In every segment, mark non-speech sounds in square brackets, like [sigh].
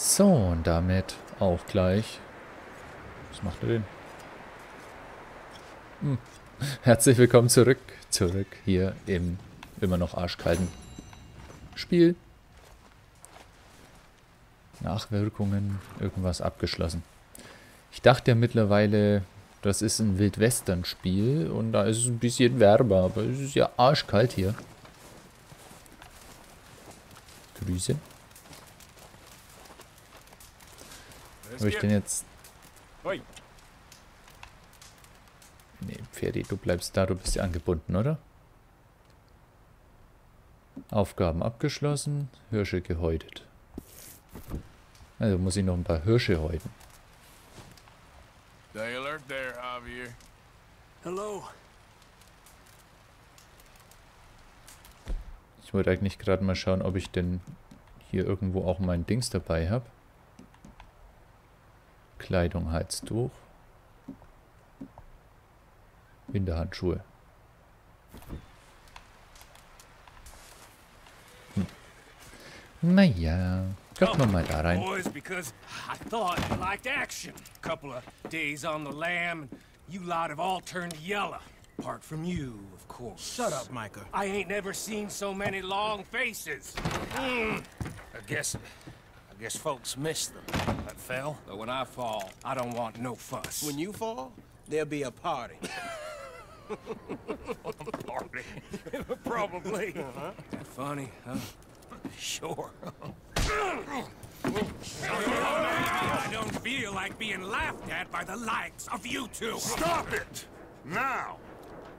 So, und damit auch gleich. Was macht er denn? Hm. Herzlich willkommen zurück. Zurück hier im immer noch arschkalten Spiel. Nachwirkungen, irgendwas abgeschlossen. Ich dachte ja mittlerweile, das ist ein Wildwestern-Spiel und da ist es ein bisschen wärmer, aber es ist ja arschkalt hier. Grüße. Habe ich denn jetzt... Nee, Pferdi, du bleibst da, du bist ja angebunden, oder? Aufgaben abgeschlossen, Hirsche gehäutet. Also muss ich noch ein paar Hirsche häuten. Stay alert there, Javier. Hello. Ich wollte eigentlich gerade mal schauen, ob ich denn hier irgendwo auch mein Dings dabei habe. Kleidung, Halstuch. Winterhandschuhe. Hm. Naja, gucken wir mal da rein. Boys, because I thought you liked action. Couple of days on the lam, and you lot have all turned yellow. Apart from you, of course. Shut up, Micah. I ain't never seen so many long faces. Mm. I guess, guess folks miss them. That fell. But when I fall, I don't want no fuss. When you fall, there'll be a party. [laughs] a party. [laughs] Probably. Uh-huh. That funny, huh? Sure. I don't feel like being laughed at by the likes of you two. Stop it! Now!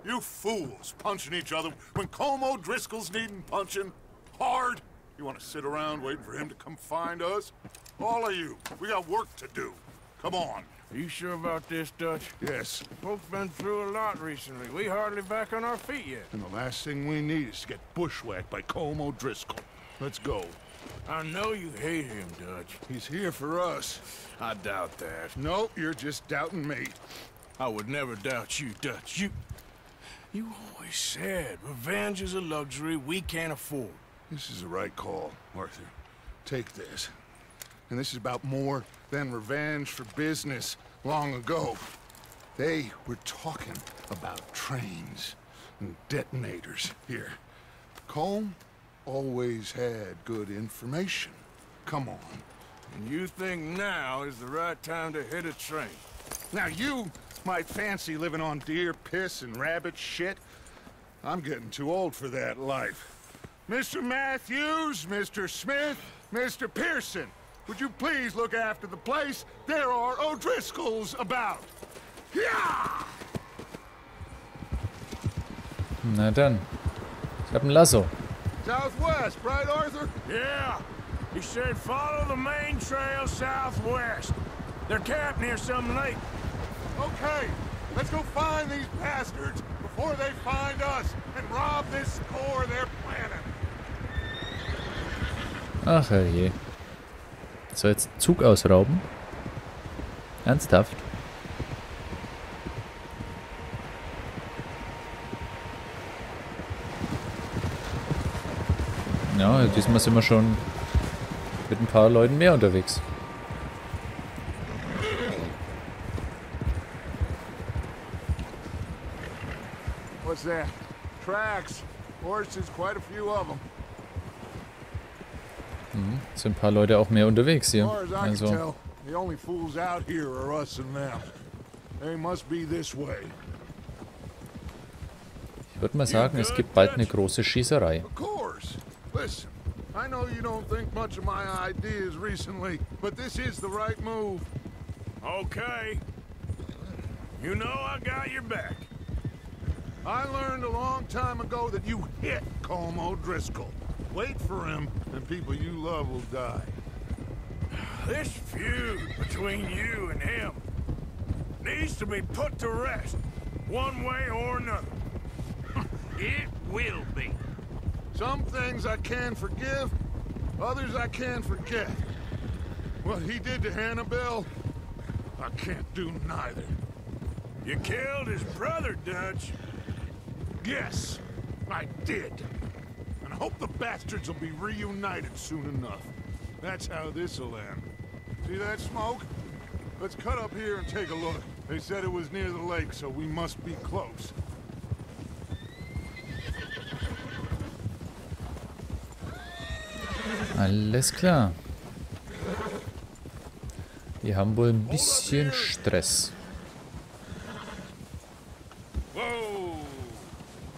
You fools punching each other when Como Driscoll's needing punching hard. You want to sit around waiting for him to come find us? All of you, we got work to do. Come on. Are you sure about this, Dutch? Yes, Folks been through a lot recently. We hardly back on our feet yet. and the last thing we need is to get bushwhacked by Como Driscoll. Let's go. I know you hate him, Dutch. He's here for us. I doubt that. No, you're just doubting me. I would never doubt you, Dutch. You... You always said revenge is a luxury we can't afford. This is the right call, Arthur. Take this. And this is about more than revenge for business long ago. They were talking about trains and detonators here. Colm always had good information. Come on. And you think now is the right time to hit a train. Now you might fancy living on deer piss and rabbit shit. I'm getting too old for that life. Mr. Matthews, Mr. Smith, Mr. Pearson, would you please look after the place? There are O'Driscolls about. Yeah! Na dann. Ich habe ein Lasso. Southwest, right, Arthur? Yeah. He said follow the main trail southwest. They're camped near some lake. Okay, let's go find these bastards before they find us and rob this core they're planning. Ach herrje. So, jetzt Zug ausrauben? Ernsthaft? Ja, diesmal sind wir schon mit ein paar Leuten mehr unterwegs. What's that? Tracks. Horses, quite a few of them. Sind ein paar Leute auch mehr unterwegs hier. Also, tell, the only fools out here are us and them. They must be this way. ich würde mal sagen, es gibt bald eine große Schießerei. Of course. Listen, I know you don't think much of my ideas recently, but this is the right move. Okay. You know I got your back. I learned a long time ago that you hit Como Driscoll. Wait for him, and people you love will die. This feud between you and him needs to be put to rest, one way or another. [laughs] It will be. Some things I can forgive, others I can forget. What he did to Hannibal, I can't do neither. You killed his brother, Dutch. Yes, I did. And I hope the bastards will be reunited soon enough. That's how this'll end. See that smoke? Let's cut up here and take a look. They said it was near the lake, so we must be close. Alles klar. Wir haben wohl ein bisschen Stress.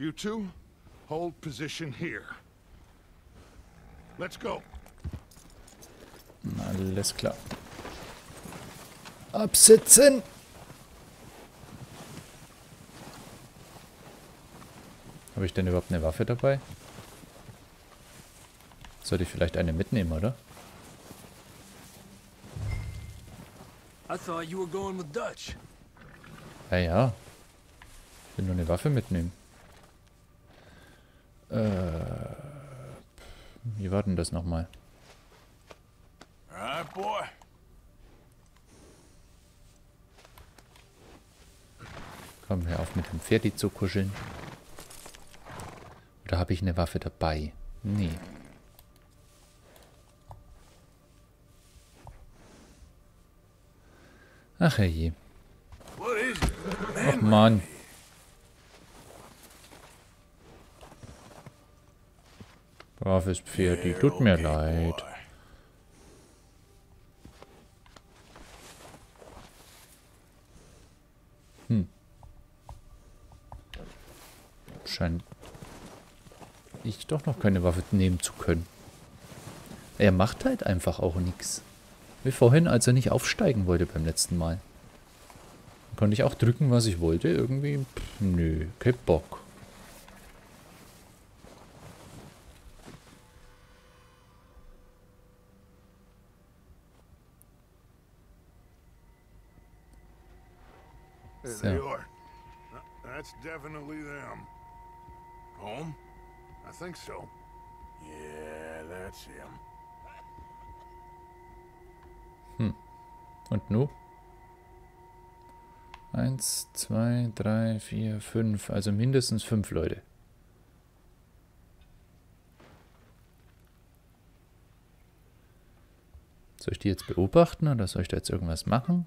you two hold position here. Let's go. Alles klar. Absitzen! Habe ich denn überhaupt eine Waffe dabei? Sollte ich vielleicht eine mitnehmen, oder? I thought you were going with Dutch. Ja, ja. Ich will nur eine Waffe mitnehmen. Äh, wie war denn das nochmal? Right, boy. Komm, hör auf mit dem Pferdi zu kuscheln. Oder habe ich eine Waffe dabei? Nee. Ach herrje. Ach Mann. Braves Pferdi, tut mir leid. Hm. Scheint ich doch noch keine Waffe nehmen zu können. Er macht halt einfach auch nichts. Wie vorhin, als er nicht aufsteigen wollte beim letzten Mal. Konnte ich auch drücken, was ich wollte? Irgendwie? Pff, nö, kein Bock. There So. they are. Th- That's definitely them. Home? I think so. Yeah, that's him. Und nu? Eins, zwei, drei, vier, fünf. Also mindestens fünf Leute. Soll ich die jetzt beobachten oder soll ich da jetzt irgendwas machen?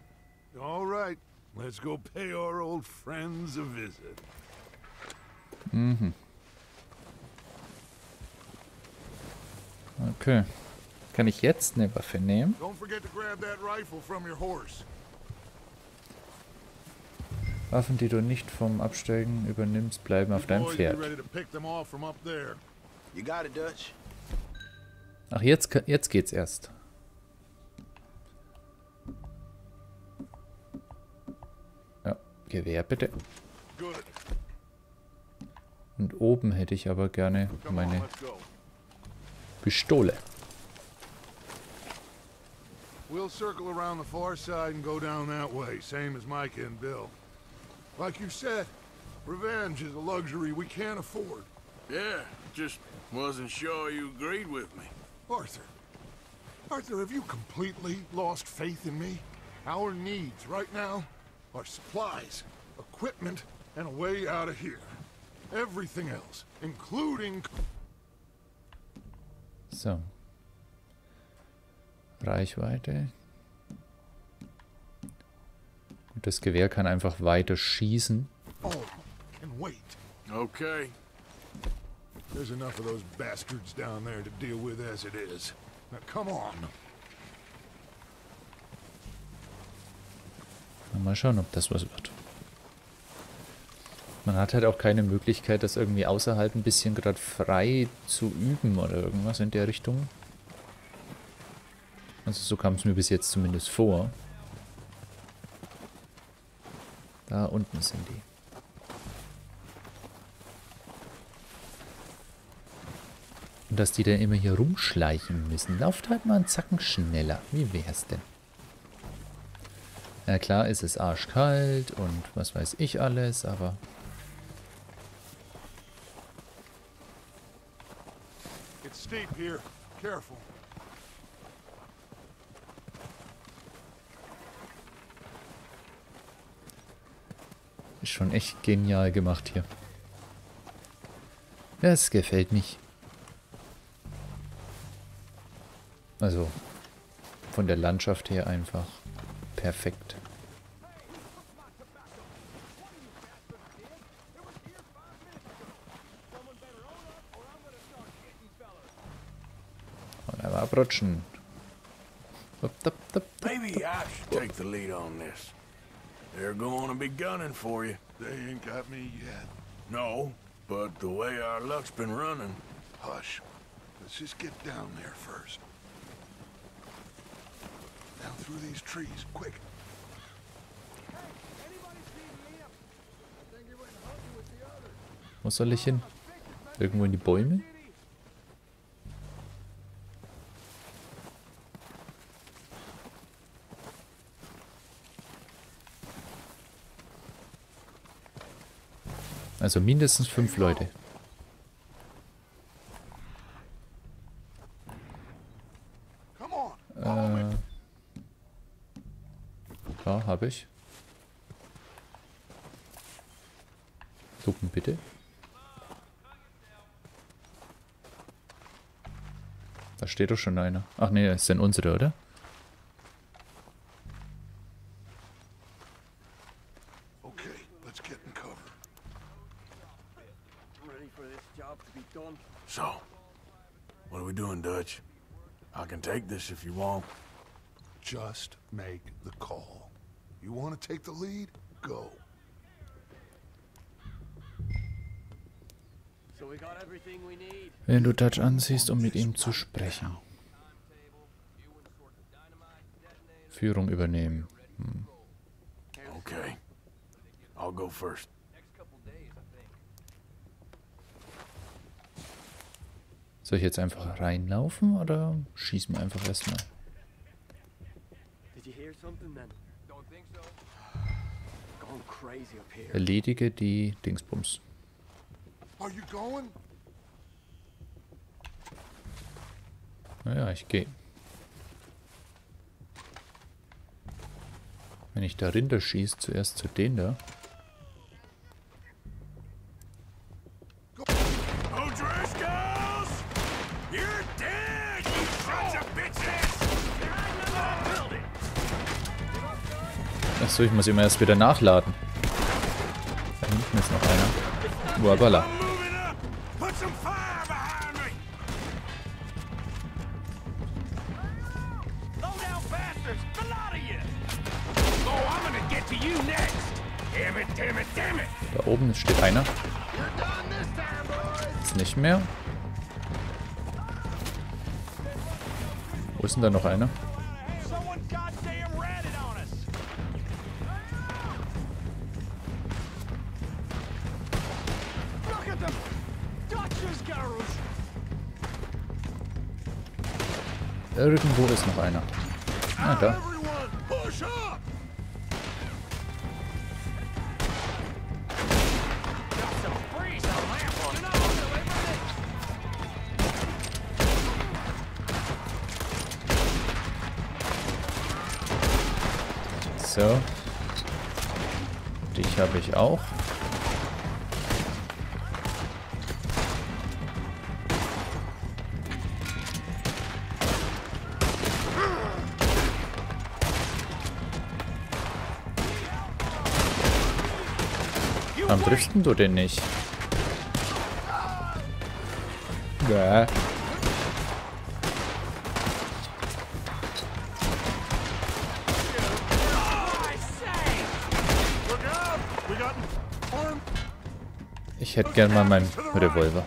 All right, let's go pay our old friends a visit. Okay. Kann ich jetzt eine Waffe nehmen? Don't forget to grab that rifle from your horse. Waffen, die du nicht vom Absteigen übernimmst, bleiben auf You deinem Pferd. Ach, jetzt, jetzt geht's erst. Gewehr bitte. Und oben hätte ich aber gerne meine let's. Pistole. We'll circle around the far side and go down that way, same as Micah and Bill. Like you said, revenge is a luxury we can't afford. Yeah, just wasn't sure you agreed with me. Arthur. Arthur, have you completely lost faith in me? Our needs right now are supplies, equipment, and a way out of here. Everything else, including... So. Reichweite. Gut, das Gewehr kann einfach weiter schießen. Oh, and wait. Okay. There's enough of those bastards down there to deal with as it is. Now, come on. Mal schauen, ob das was wird. Man hat halt auch keine Möglichkeit, das irgendwie außerhalb ein bisschen gerade frei zu üben oder irgendwas in der Richtung. Also so kam es mir bis jetzt zumindest vor. Da unten sind die. Und dass die dann immer hier rumschleichen müssen. Lauft halt mal einen Zacken schneller. Wie wär's denn? Ja klar, ist es arschkalt und was weiß ich alles, aber... It's steep here. Careful. Ist schon echt genial gemacht hier. Das gefällt mich. Also, von der Landschaft her einfach perfekt. Und einmal abrutschen. Maybe I should take the lead on this. They're going to be gunning for you. They ain't got me yet. No, but the way our luck's been running, Hush. Let's just get down there first. Through these trees, quick. Wo soll ich hin? Irgendwo in die Bäume? Also mindestens fünf Leute. Come on. Äh, ja, habe ich. Suchen bitte. Da steht doch schon einer. Ach nee, das sind unsere, oder? Okay, let's get in cover. Ready for this job to be done? so. What are we doing, Dutch? I can take this if you want. Just make the call. You want to take the lead? Go. So we got everything we need. Wenn du Dutch ansiehst, um mit ihm zu sprechen. Führung übernehmen. Okay. I'll go first. Soll ich jetzt einfach reinlaufen oder schießen wir einfach erstmal? Did you hear something then? Erledige die Dingsbums. Naja, ich gehe. Wenn ich da Rinder schieße, zuerst zu denen da. Achso, ich muss immer erst wieder nachladen. Da hinten ist noch einer. Wabala. Da oben steht einer. Ist nicht mehr. Wo ist denn da noch einer? Irgendwo ist noch einer. Ah, da. So. Dich habe ich auch. driften du denn nicht? Bäh. Ich hätte gern mal meinen Revolver.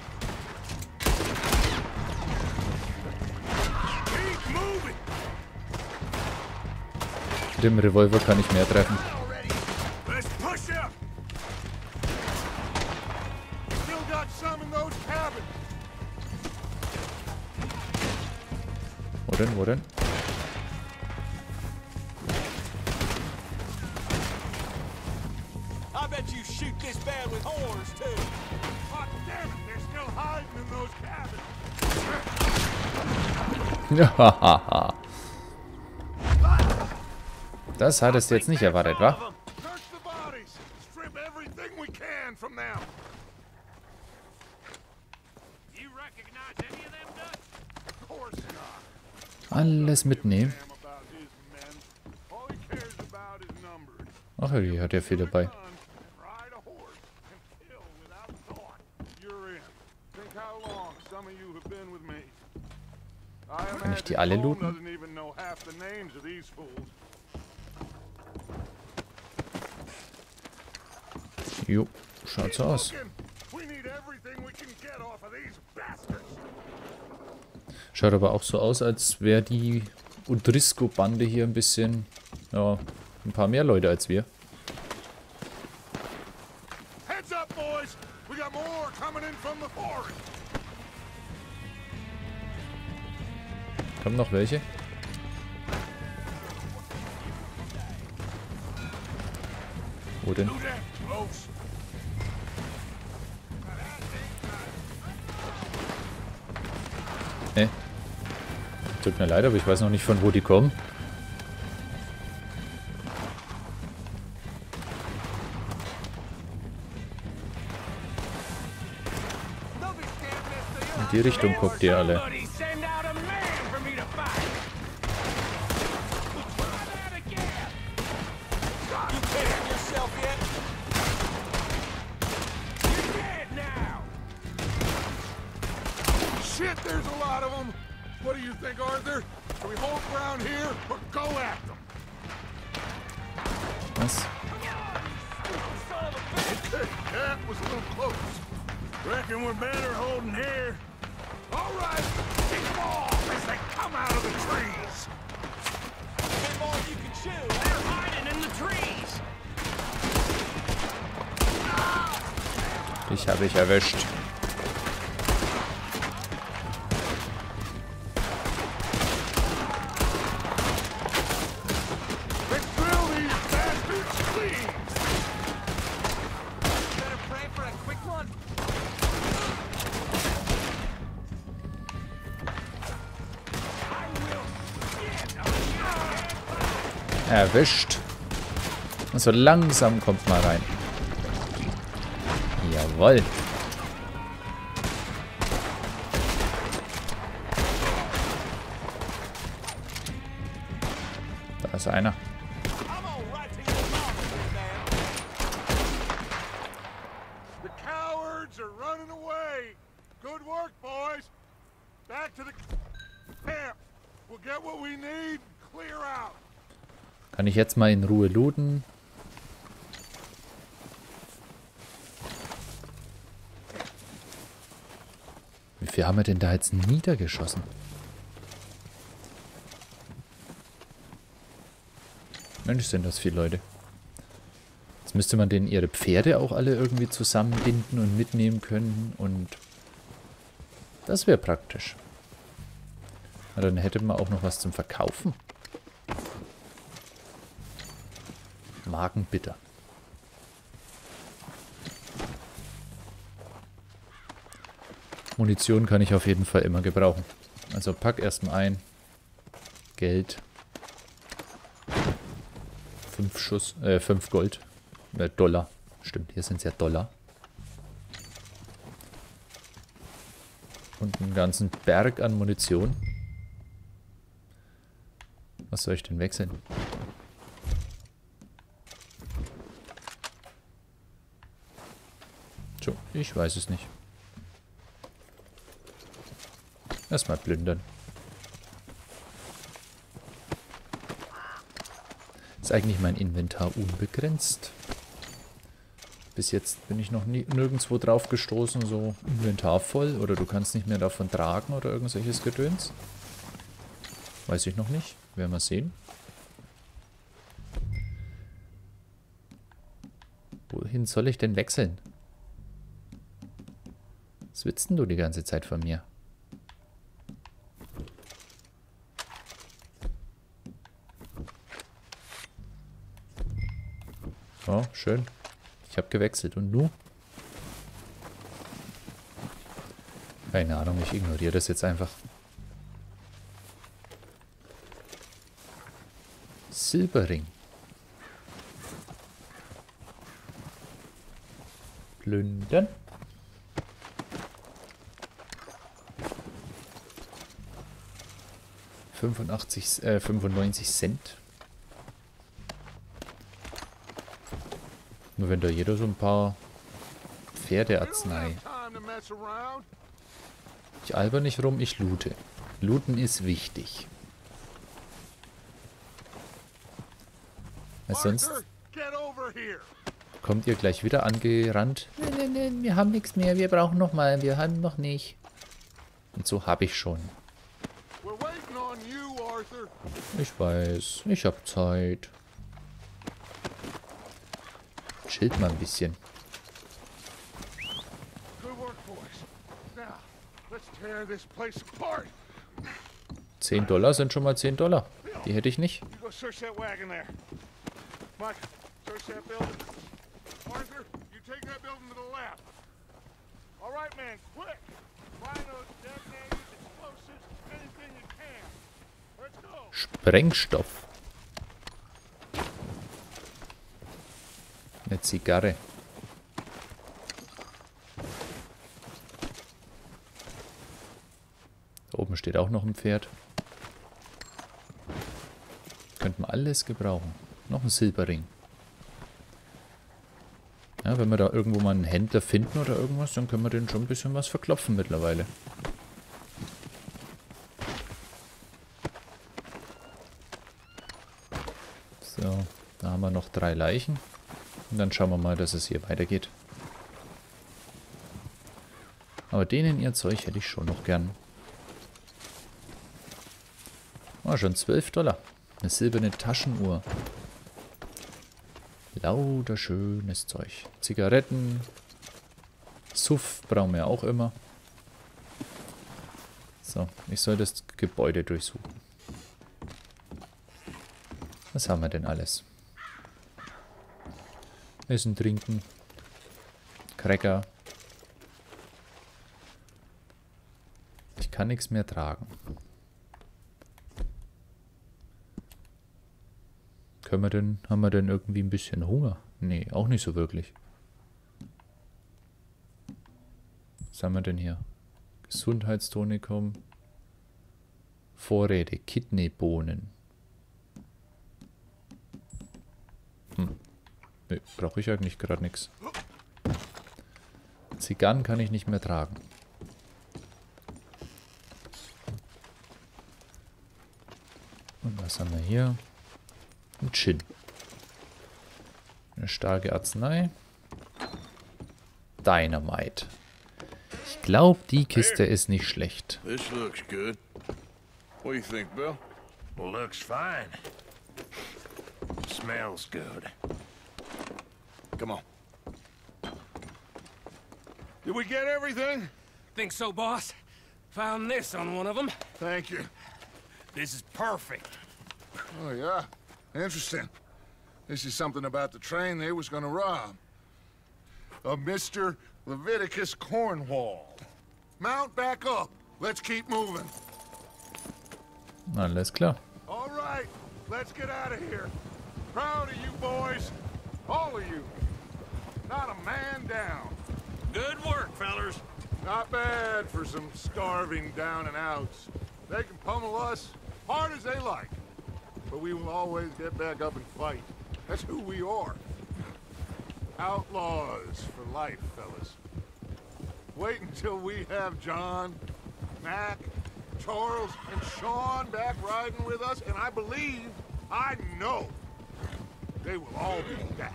Mit dem Revolver kann ich mehr treffen. [laughs] das hattest du jetzt nicht erwartet, wa? Alles mitnehmen. Ach, die hat ja viel dabei. Run and ride a horse and kill without thought. You're in. Think how long some of you have been with me. I Kann ich die alle looten? Jo, schaut so aus. Schaut aber auch so aus, als wäre die Udrisco-Bande hier ein bisschen, ja, ein paar mehr Leute als wir. Kommen noch welche? Wo denn? Ne. Tut mir leid, aber ich weiß noch nicht, von wo die kommen. In die Richtung guckt ihr alle. Reckon we're better holding here. All right, them off as they come out of the trees. You can chew. They're hiding in the trees. Dich habe ich erwischt. Erwischt. Und so langsam kommt mal rein. Jawoll. Da ist einer. I'm on right to your mama, man. The cowards are running away. Good work, boys. Back to the camp. We'll get what we need and clear out. Kann ich jetzt mal in Ruhe looten? Wie viel haben wir denn da jetzt niedergeschossen? Mensch, sind das viele Leute. Jetzt müsste man denen ihre Pferde auch alle irgendwie zusammenbinden und mitnehmen können und das wäre praktisch. Na, dann hätte man auch noch was zum Verkaufen. Magenbitter. Munition kann ich auf jeden Fall immer gebrauchen. Also pack erstmal ein. Geld. Fünf Schuss, äh, fünf Gold. Äh, Dollar. Stimmt, hier sind es ja Dollar. Und einen ganzen Berg an Munition. Was soll ich denn wechseln? So, ich weiß es nicht. Erstmal plündern. Ist eigentlich mein Inventar unbegrenzt? Bis jetzt bin ich noch nie, nirgendwo drauf gestoßen, so Inventar voll oder du kannst nicht mehr davon tragen oder irgendwelches Gedöns. Weiß ich noch nicht. Werden wir sehen. Wohin soll ich denn wechseln? Was willst denn du die ganze Zeit von mir? Oh, schön. Ich habe gewechselt. Und du? Keine Ahnung, ich ignoriere das jetzt einfach. Silberring. Plündern. Fünfundachtzig, äh, 95 Cent. Nur wenn da jeder so ein paar Pferdearznei. Ich alber nicht rum, ich loote. Looten ist wichtig. Weil sonst kommt ihr gleich wieder angerannt. Nein, nein, nein, wir haben nichts mehr, wir brauchen noch mal, wir haben noch nicht. Und so habe ich schon. We're waiting on you, Arthur. Ich weiß, ich habe Zeit. Chillt mal ein bisschen. 10 Dollar sind schon mal 10 Dollar. Die hätte ich nicht. All right, man, quick. Find those detonators, explosives, anything you can. Let's go. Sprengstoff. Eine Zigarre. Da oben steht auch noch ein Pferd. Könnten wir alles gebrauchen. Noch ein Silberring. Ja, wenn wir da irgendwo mal einen Händler finden oder irgendwas, dann können wir den schon ein bisschen was verklopfen mittlerweile. So, da haben wir noch drei Leichen. Und dann schauen wir mal, dass es hier weitergeht. Aber denen ihr Zeug hätte ich schon noch gern. Oh, schon 12 Dollar. Eine silberne Taschenuhr. Lauter schönes Zeug. Zigaretten. Suff brauchen wir auch immer. So, ich soll das Gebäude durchsuchen. Was haben wir denn alles? Essen, trinken. Cracker. Ich kann nichts mehr tragen. Können wir denn, haben wir denn irgendwie ein bisschen Hunger? Nee, auch nicht so wirklich. Was haben wir denn hier? Gesundheitstonikum. Vorräte, Kidneybohnen. Nee, brauche ich eigentlich gerade nichts. Zigarren kann ich nicht mehr tragen. Und was haben wir hier? Ein Gin. Eine starke Arznei. Dynamite. Ich glaube, die Kiste ist nicht schlecht. This looks good. What do you think, Bill? Looks fine. Smells good. Come on. Did we get everything? Think so, boss? Found this on one of them. Thank you. This is perfect. Oh, yeah? Interesting. This is something about the train they was gonna rob. A Mr. Leviticus Cornwall. Mount back up. Let's keep moving. Alles klar. All right, let's get out of here. Proud of you boys. All of you. Not a man down. Good work, fellers. Not bad for some starving down and outs. They can pummel us hard as they like. But we will always get back up and fight. That's who we are. Outlaws for life, fellas. Wait until we have John, Mac, Charles, and Sean back riding with us, and I believe, I know, they will all be back.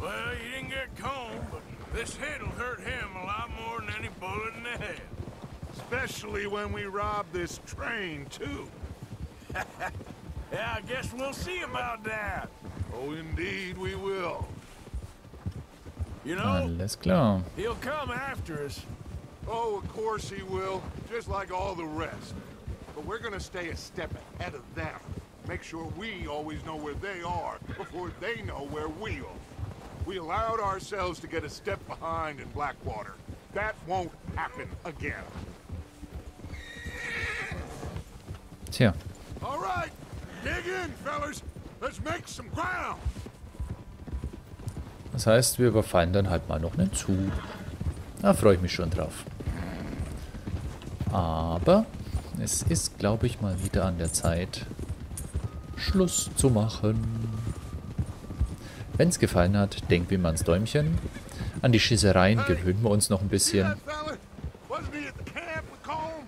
Well, he didn't get combed, but this hit'll hurt him a lot more than any bullet in the head. Especially when we rob this train, too. [laughs] Yeah, I guess we'll see about that. Oh, indeed we will. You know, Alles klar. he'll come after us. Oh, of course he will, just like all the rest. But we're gonna stay a step ahead of them. Make sure we always know where they are before they know where we are. We allowed ourselves to get a step behind in Blackwater. That won't happen again. Tja, All right, dig in, fellas. Let's make some ground. das heißt, wir überfallen dann halt mal noch einen Zug. Da freue ich mich schon drauf. Aber es ist, glaube ich, mal wieder an der Zeit, Schluss zu machen. Wenn es gefallen hat, denkt wie man ans Däumchen. An die Schießereien gewöhnen wir uns noch ein bisschen. fella? Wasn't he at the camp with Colm?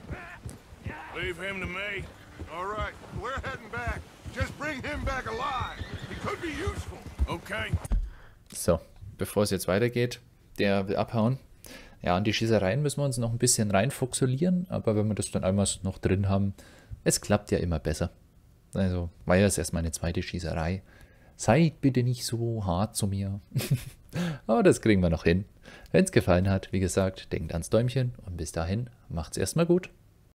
Leave him to me. All right, we're heading back. Just bring him back alive. He could be useful. Okay. So, bevor es jetzt weitergeht, der will abhauen. Ja, an die Schießereien müssen wir uns noch ein bisschen reinfuchsulieren, aber wenn wir das dann einmal noch drin haben, es klappt ja immer besser. Also, war ja jetzt erst meine zweite Schießerei. Seid bitte nicht so hart zu mir. [laughs] aber das kriegen wir noch hin. Wenn es gefallen hat, wie gesagt, denkt ans Däumchen und bis dahin macht's erstmal gut.